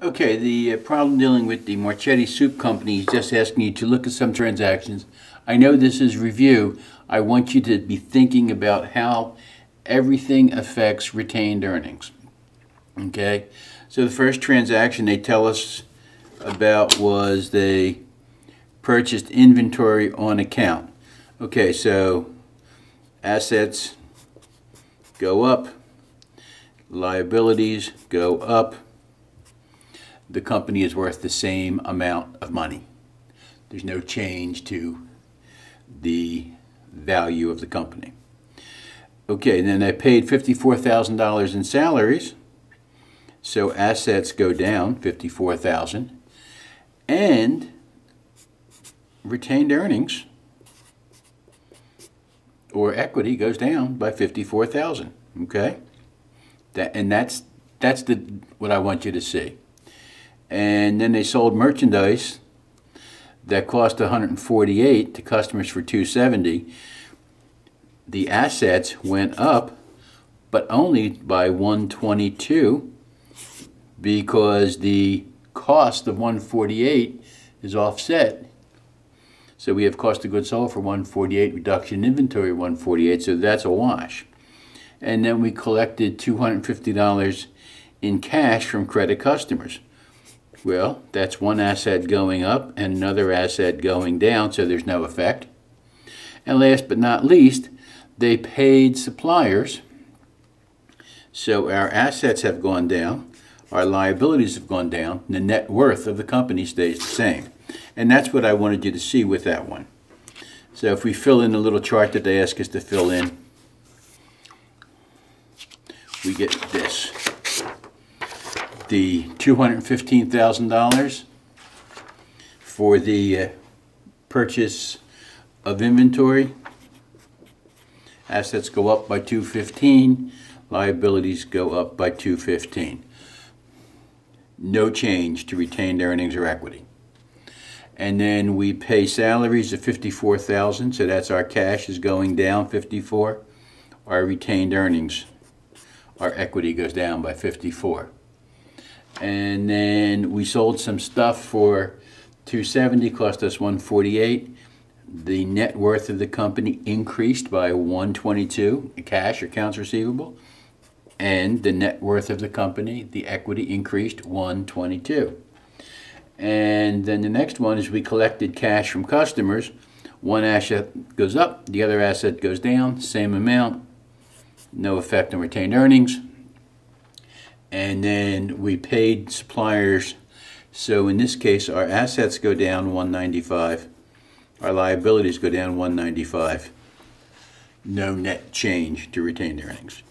Okay, the uh, problem dealing with the Marchetti Soup Company is just asking you to look at some transactions. I know this is review. I want you to be thinking about how everything affects retained earnings. Okay, so the first transaction they tell us about was they purchased inventory on account. Okay, so assets go up, liabilities go up the company is worth the same amount of money. There's no change to the value of the company. Okay, then I paid $54,000 in salaries. So assets go down 54,000 and retained earnings or equity goes down by 54,000, okay? That and that's that's the what I want you to see and then they sold merchandise that cost 148 to customers for 270 the assets went up but only by 122 because the cost of 148 is offset. So we have cost of goods sold for 148 reduction in inventory 148 so that's a wash. And then we collected $250 in cash from credit customers well, that's one asset going up and another asset going down, so there's no effect. And last but not least, they paid suppliers. So our assets have gone down, our liabilities have gone down, and the net worth of the company stays the same. And that's what I wanted you to see with that one. So if we fill in the little chart that they ask us to fill in, we get this the $215,000 for the uh, purchase of inventory. Assets go up by 215, liabilities go up by 215. No change to retained earnings or equity. And then we pay salaries of 54,000, so that's our cash is going down 54. Our retained earnings, our equity goes down by 54 and then we sold some stuff for 270 cost us 148 the net worth of the company increased by 122 cash accounts receivable. And the net worth of the company the equity increased 122 and then the next one is we collected cash from customers. One asset goes up the other asset goes down same amount no effect on retained earnings and then we paid suppliers. So in this case, our assets go down 195, our liabilities go down 195. No net change to retained earnings.